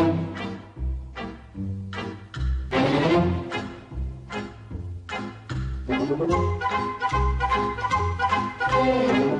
Thank you.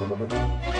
Müzik